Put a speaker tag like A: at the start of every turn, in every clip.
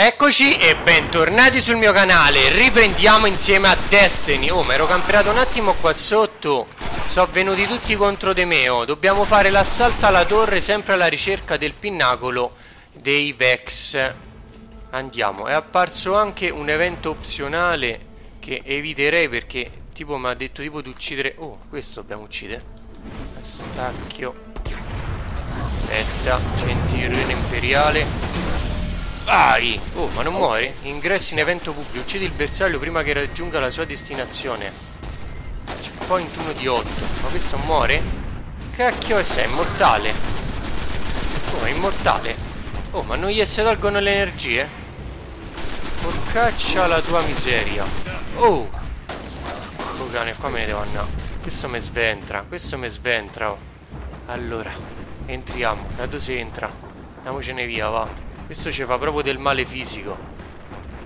A: Eccoci e bentornati sul mio canale. Riprendiamo insieme a Destiny. Oh, mi ero camperato un attimo qua sotto. Sono venuti tutti contro di me oh. Dobbiamo fare l'assalto alla torre Sempre alla ricerca del pinnacolo Dei Vex. Andiamo. È apparso anche un evento opzionale Che eviterei perché Tipo mi ha detto tipo di uccidere. Oh, questo dobbiamo uccidere. Stacchio. Aspetta, centurione imperiale Vai! Oh, ma non muore? Ingressi in evento pubblico Uccidi il bersaglio prima che raggiunga la sua destinazione Checkpoint 1 di 8 Ma questo muore? Cacchio è sei? Immortale Oh, è immortale Oh, ma non gli si tolgono le energie? Porcaccia la tua miseria Oh! Oh cane, qua me ne devo andare Questo mi sventra Questo mi sventra oh. Allora Entriamo, da dove si entra? Andiamocene via, va. Questo ci fa proprio del male fisico.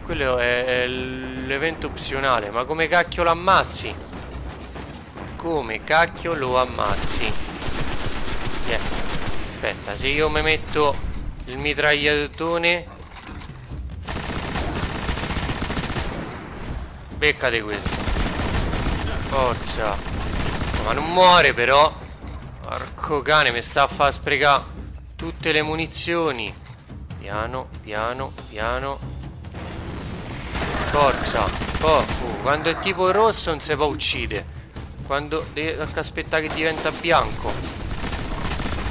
A: Quello è, è l'evento opzionale. Ma come cacchio lo ammazzi? Come cacchio lo ammazzi? Yeah. Aspetta, se io mi metto il mitragliatone... Beccate questo. Forza. Ma non muore però. Porco cane, mi sta a far sprecare tutte le munizioni. Piano, piano, piano. Forza. Oh, uh, quando è tipo rosso non si può uccidere. Quando deve aspettare che diventa bianco.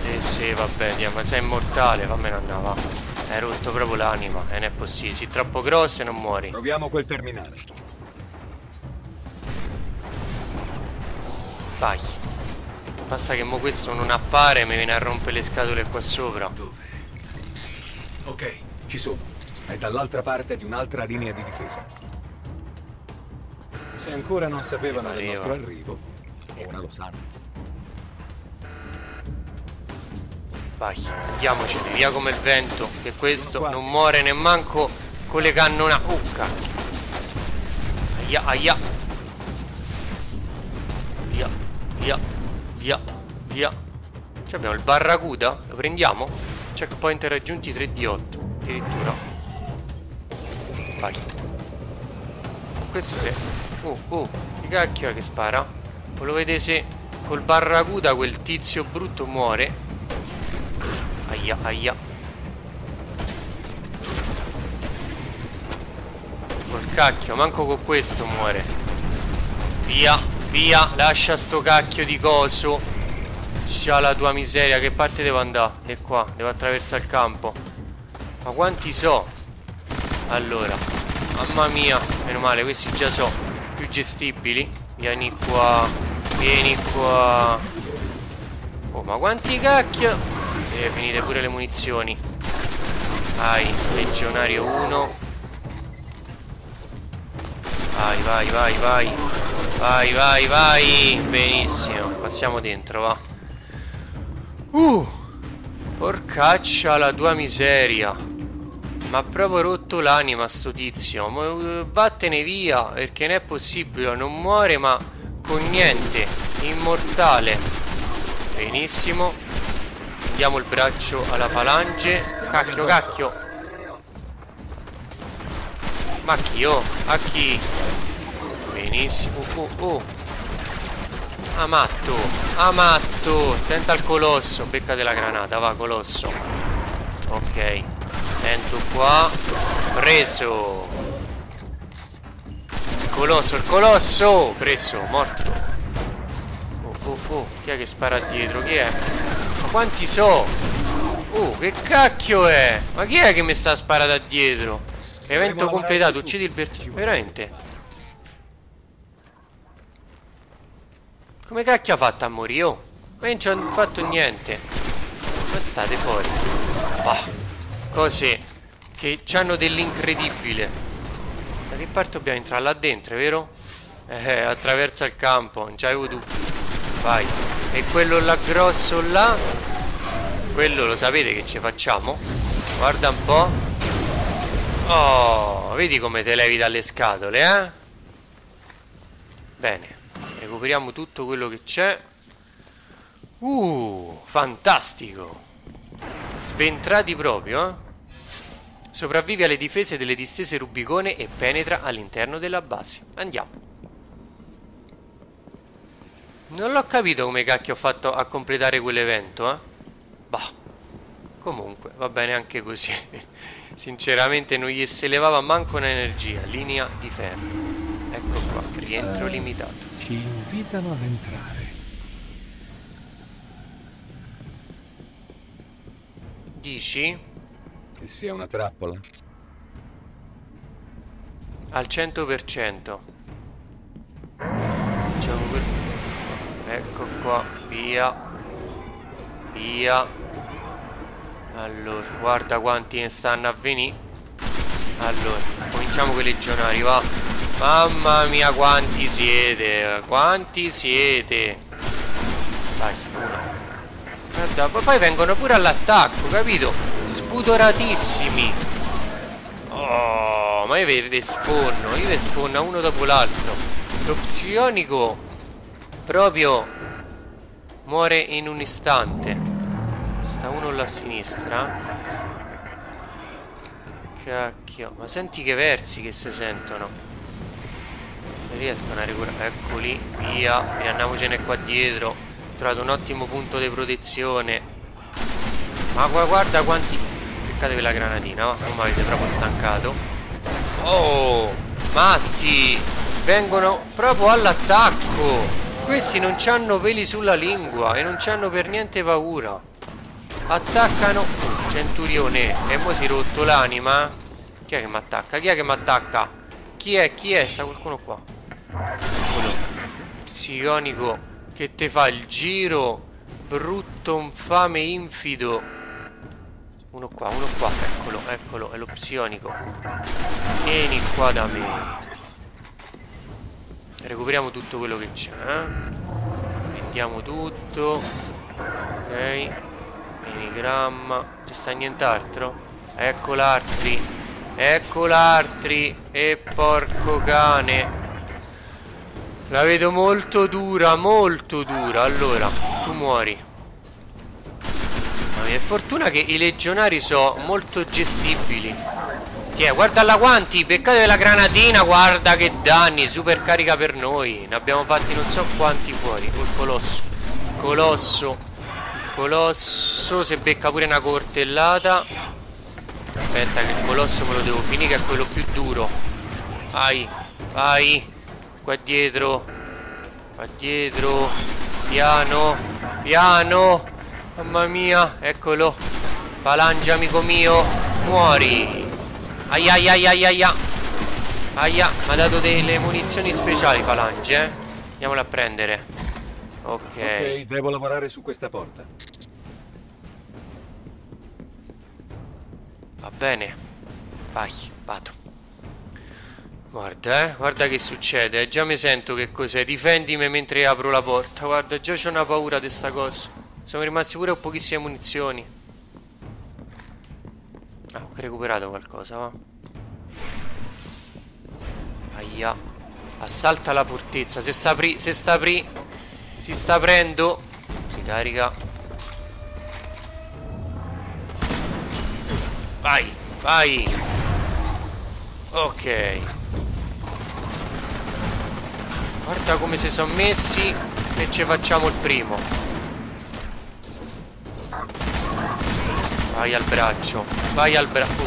A: Eh sì, vabbè, ma sei immortale, fammene andare, va. Hai rotto proprio l'anima, e non è possibile. Sei troppo grosso e non muori.
B: Proviamo quel terminale.
A: Vai. Basta che mo questo non appare e mi viene a rompere le scatole qua sopra.
B: Dove? Ok, ci sono. È dall'altra parte di un'altra linea di difesa. Se ancora non sapevano del nostro arrivo, ora lo sanno.
A: Vai, andiamoci, via come il vento, che questo non muore nemmanco con le cannona. Oh, cacchio. Aia, aia. Via, via. Via, via. Cioè abbiamo il barracuda. Lo prendiamo? Checkpoint raggiunti 3 di 8. Addirittura. Vai. Questo se... Oh, oh. Che cacchio è che spara? Volevo vedere se col barracuda quel tizio brutto muore. Aia, aia. Col cacchio, manco con questo muore. Via. Via, lascia sto cacchio di coso. Scia la tua miseria, che parte devo andare? E qua, devo attraversare il campo. Ma quanti so? Allora, mamma mia, meno male, questi già so più gestibili. Vieni qua, vieni qua. Oh, ma quanti cacchio? Sì, finite pure le munizioni. Vai, legionario 1. Vai, vai, vai, vai. Vai, vai, vai. Benissimo. Passiamo dentro, va. Uh. Porcaccia la tua miseria. Ma proprio rotto l'anima sto tizio. Ma uh, vattene via. Perché non è possibile. Non muore ma con niente. Immortale. Benissimo. Diamo il braccio alla falange. Cacchio, cacchio. Ma chi, oh? A chi? Benissimo. Oh, oh. Amatto. Amatto. Tenta il colosso. Beccate la granata. Va, colosso. Ok. Tento qua. Preso. Il colosso, il colosso. Preso. Morto. Oh, oh, oh. Chi è che spara dietro? Chi è? Ma quanti so? Oh, che cacchio è? Ma chi è che mi sta da dietro? Evento completato, uccidi il bersaglio. Veramente? Come cacchio ha fatto a morire? Oh, ma non ci ho fatto niente. Ma state fuori. Bah. Cose che hanno dell'incredibile. Da che parte dobbiamo entrare? Là dentro, vero? Eh, attraversa il campo, non c'avevo dubbi. Vai. E quello là grosso là? Quello lo sapete che ci facciamo? Guarda un po'. Oh, vedi come te levi dalle scatole, eh? Bene. Recuperiamo tutto quello che c'è. Uh, fantastico. Sventrati proprio, eh? Sopravvive alle difese delle distese Rubicone e penetra all'interno della base. Andiamo. Non l'ho capito come cacchio ho fatto a completare quell'evento, eh? Bah. Comunque, va bene anche così. Sinceramente non gli si levava manco un'energia. Linea di ferro. Rientro eh, limitato.
B: Ci invitano ad entrare.
A: Dici?
B: Che sia una trappola.
A: Al 100%. Facciamo quel... Ecco qua, via. Via. Allora, guarda quanti ne stanno a venire. Allora, cominciamo con i legionari, va. Mamma mia, quanti siete. Quanti siete. Dai, uno. Guarda, poi vengono pure all'attacco, capito? Spudoratissimi. Oh, ma io ve sfonno. Io ve sfonno uno dopo l'altro. Lo psionico proprio muore in un istante. Sta uno là a sinistra. Cacchio. Ma senti che versi che si sentono. Se riescono a recuperare. Eccoli. Via. Riandiamocene qua dietro. Ho trovato un ottimo punto di protezione. Ma guarda quanti... Peccato per la granatina, va? Non mi avete proprio stancato. Oh! Matti! Vengono proprio all'attacco! Questi non hanno peli sulla lingua e non hanno per niente paura. Attaccano Centurione E mo si rotto l'anima Chi è che mi attacca? Chi è che mi attacca? Chi è? Chi è? Sta qualcuno qua Quello Psionico Che te fa il giro Brutto, infame, infido Uno qua, uno qua Eccolo, eccolo È lo psionico Vieni qua da me Recuperiamo tutto quello che c'è eh? Vendiamo tutto Ok Minigramma. Ci sta nient'altro? Ecco l'altri. Ecco l'altri. E porco cane. La vedo molto dura, molto dura. Allora, tu muori. Ma è fortuna che i legionari sono molto gestibili. Tiè, guarda la quanti, peccato della granatina, guarda che danni, super carica per noi. Ne abbiamo fatti non so quanti fuori, col colosso. Colosso. Colosso se becca pure una cortellata Aspetta che il colosso me lo devo finire che è quello più duro Vai, vai Qua dietro. Qua dietro. Piano, piano. Mamma mia, eccolo. Falange amico mio. Muori. Aia aia aia aia Aia, mi ha dato delle munizioni speciali Falange eh. Andiamole a prendere. Ok.
B: Ok, devo lavorare su questa porta.
A: Va bene. Vai, vado. Guarda, eh. Guarda che succede. Già mi sento che cos'è. Difendimi mentre apro la porta. Guarda, già c'ho una paura di sta cosa. Siamo rimasti pure con pochissime munizioni. Ah, ho recuperato qualcosa, va. Aia. Assalta la fortezza. Se sta apri... Se sta apri... Si sta aprendo Si carica Vai Vai Ok Guarda come si sono messi E ci facciamo il primo. Vai al braccio Vai al braccio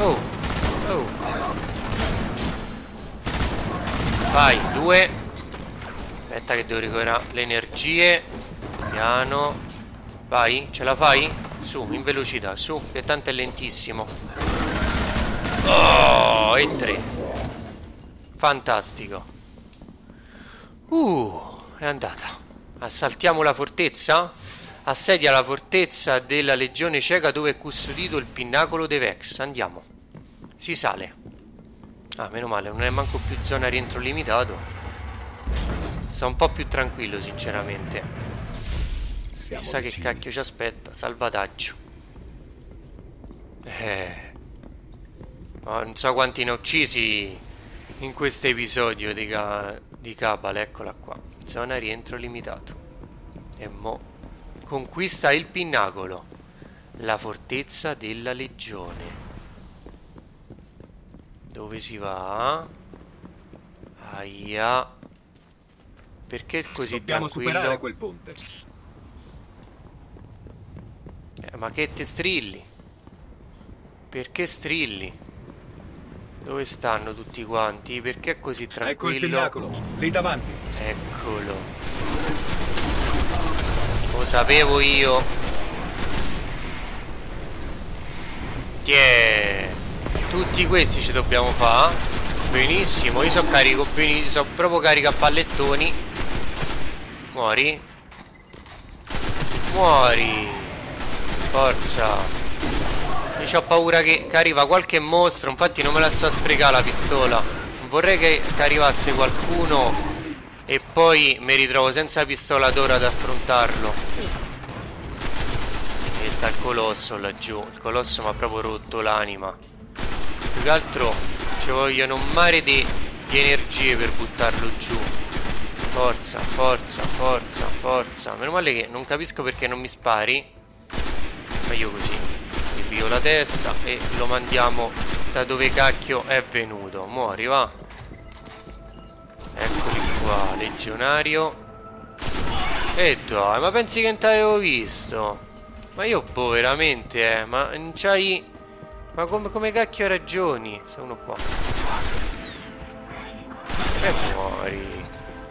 A: Oh Oh. Vai, due. Aspetta che devo recuperare le energie. Piano. Vai, ce la fai? Su, in velocità, su, che tanto è lentissimo. Oh, e tre Fantastico. Uh, è andata. Assaltiamo la fortezza? Assedia la fortezza della legione cieca dove è custodito il pinnacolo dei Vex. Andiamo. Si sale. Ah, meno male, non è manco più zona rientro limitato Sto un po' più tranquillo sinceramente. Siamo Chissà vicini. che cacchio ci aspetta. Salvataggio. Eh. Non so quanti ne ho uccisi In questo episodio di, ca di Cabal Eccola qua Zona rientro limitato E mo Conquista il pinnacolo La fortezza della legione. Dove si va? Aia. Perché così
B: Dobbiamo
A: tranquillo?
B: superare quel ponte.
A: Eh, ma che te strilli? Perché strilli? Dove stanno tutti quanti? Perché è così tranquillo?
B: Ecco il pinnacolo, lì davanti.
A: Eccolo. Lo sapevo io. Tiè. Tutti questi ci dobbiamo fare. Benissimo, io sono carico, benissimo, sono proprio carico a pallettoni. Muori. Muori. Forza. Io ho paura che, che arriva qualche mostro, infatti non me la sto a sprecare la pistola. Vorrei che, che arrivasse qualcuno e poi mi ritrovo senza pistola d'ora ad affrontarlo. E sta il colosso laggiù. Il colosso mi ha proprio rotto l'anima. Più che altro ci vogliono un mare di, di energie per buttarlo giù. Forza, forza, forza, forza. Meno male che non capisco perché non mi spari. Meglio così. Pio la testa e lo mandiamo da dove cacchio è venuto. Muori, va. Eccoli qua, legionario. E dai, ma pensi che non t'avevo visto? Ma io, boh, veramente, eh, ma non c'hai... Ma come, come cacchio ragioni? Sono uno qua. E muori.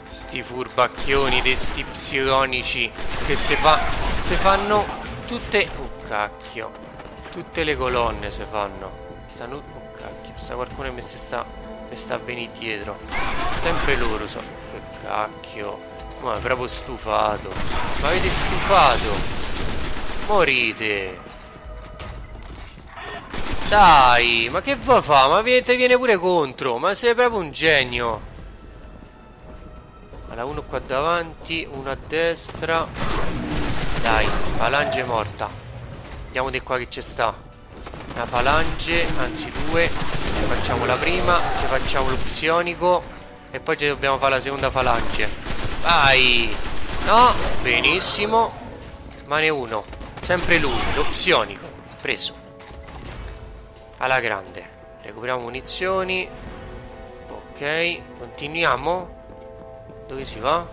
A: Sti furbacchioni di sti psionici che se fa... Se fanno tutte... Oh cacchio. Tutte le colonne se fanno. Stanno... Oh cacchio. Sta qualcuno mi si sta... Mi sta venire dietro. Sempre loro sono. Che cacchio. Ma è proprio stufato. Ma avete stufato. Morite. Dai, ma che vuoi fa? Ma te viene pure contro. Ma sei proprio un genio. Allora, uno qua davanti, uno a destra. Dai, falange morta. Andiamo di qua che ci sta. Una falange, anzi due. Ci facciamo la prima, ci facciamo lo psionico. E poi ci dobbiamo fare la seconda falange. Vai! No, benissimo. Ma ne uno. Sempre lui, lo psionico. Preso. Alla grande. Recuperiamo munizioni. Ok, continuiamo. Dove si va?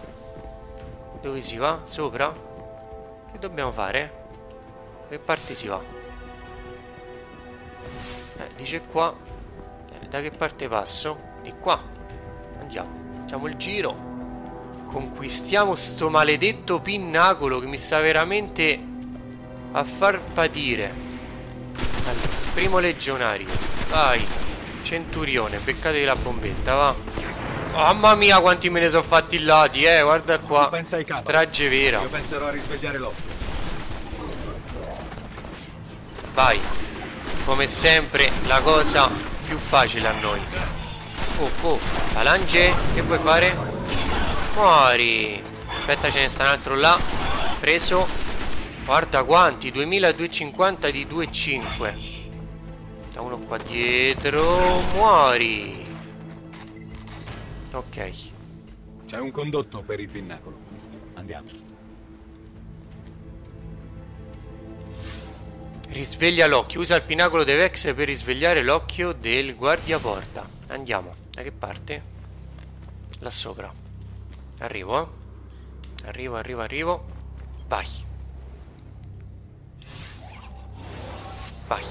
A: Dove si va? Sopra? Che dobbiamo fare? Che parte si va? Eh, dice qua. Eh, da che parte passo? Di qua. Andiamo. Facciamo il giro. Conquistiamo sto maledetto pinnacolo che mi sta veramente a far patire. Allora, primo legionario. Vai. Centurione, beccatevi la bombetta, va. Mamma mia quanti me ne sono fatti lati, eh, guarda qua. Strage vera.
B: Io penserò a risvegliare l'occhio.
A: Vai. Come sempre la cosa più facile a noi. Oh, oh. Falange, che vuoi fare? Muori. Aspetta, ce ne sta un altro là. Preso. Guarda quanti, 2250 di 2,5. Da uno qua dietro. Muori. Ok.
B: C'è un condotto per il pinnacolo. Andiamo.
A: Risveglia l'occhio. Usa il pinacolo dei Vex per risvegliare l'occhio del guardiaporta. Andiamo. Da che parte? Là sopra. Arrivo, eh. Arrivo, arrivo, arrivo. Vai. Vai.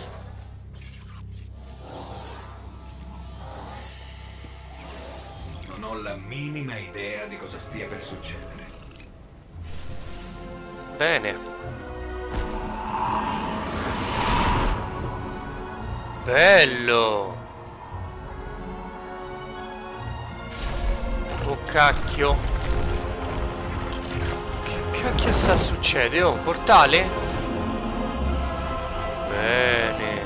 B: Non ho la minima idea di cosa stia per succedere.
A: Bene. Bello. Oh cacchio. Che cacchio sta succedendo? Oh, portale? Bene.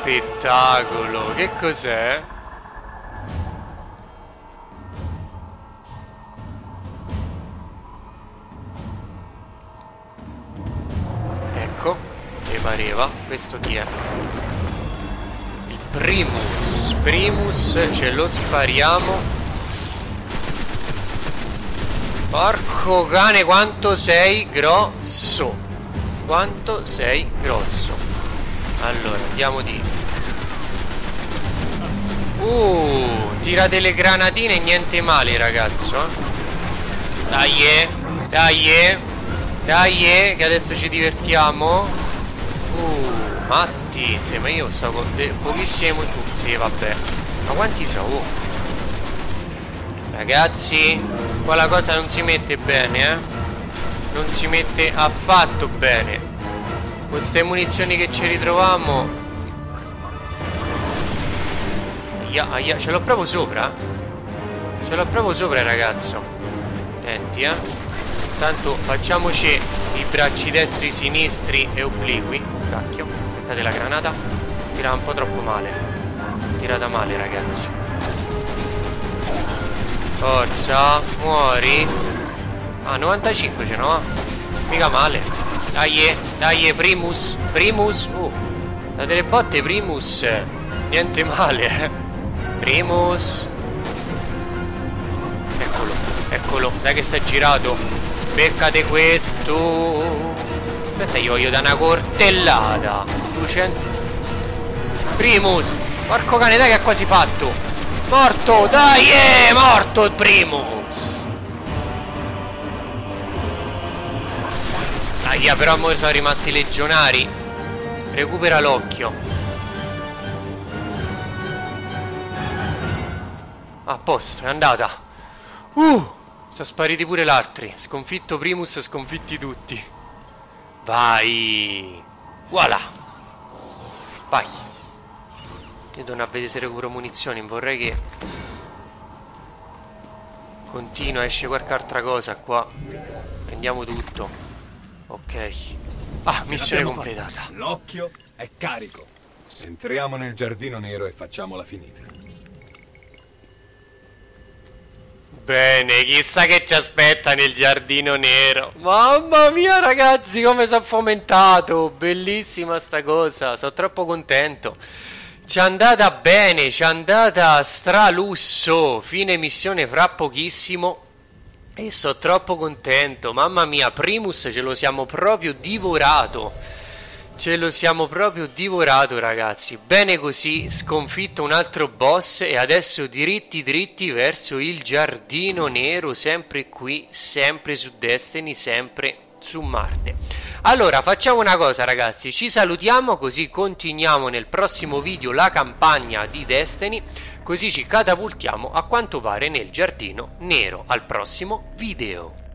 A: Spettacolo. Che cos'è? Mi pareva. Questo chi è? Il Primus. Primus ce lo spariamo. Porco cane quanto sei grosso Quanto sei grosso Allora andiamo di Uh Tira delle granatine niente male ragazzo eh. Dai eh Dai eh Dai eh Che adesso ci divertiamo Uh Matti ma io sto con pochissime Sì vabbè Ma quanti sono? Ragazzi, qua la cosa non si mette bene, eh? Non si mette affatto bene. Queste munizioni che ci ritroviamo... Aia, aia, ce l'ho proprio sopra? Ce l'ho proprio sopra, ragazzo. Attenti, eh? Intanto facciamoci bracci destri, sinistri e obliqui. Cacchio, aspettate la granata. Tira un po' troppo male. Tirata male, ragazzi. Forza, muori. Ah, 95 ce n'ho. Mica male. Dai, dai, Primus. Primus. Oh, da delle botte Primus. Niente male. Primus. Eccolo, eccolo. Dai che si è girato. Beccate questo. Aspetta, io voglio da una cortellata. 200. Primus. Porco cane, dai che ha quasi fatto. Morto, dai, è morto il Primus. Aia, però ora sono rimasti legionari. Recupera l'occhio. A posto, è andata. Uh, sono spariti pure l'altri. Sconfitto Primus, sconfitti tutti. Vai. Voilà. Vai. Io devo a vedere se recupero munizioni, vorrei che... Continua, esce qualche altra cosa qua. Prendiamo tutto. Ok. Ah, missione completata.
B: L'occhio è carico. Entriamo nel giardino nero e facciamola finita.
A: Bene, chissà che ci aspetta nel giardino nero. Mamma mia ragazzi, come si è fomentato. Bellissima sta cosa, sono troppo contento. Ci è andata bene, ci è andata stralusso. Fine missione fra pochissimo. E sono troppo contento. Mamma mia, Primus ce lo siamo proprio divorato. Ce lo siamo proprio divorato, ragazzi. Bene così, sconfitto un altro boss e adesso diritti dritti verso il giardino nero, sempre qui, sempre su Destiny, sempre su Marte. Allora, facciamo una cosa ragazzi, ci salutiamo così continuiamo nel prossimo video la campagna di Destiny, così ci catapultiamo a quanto pare nel giardino nero. Al prossimo video.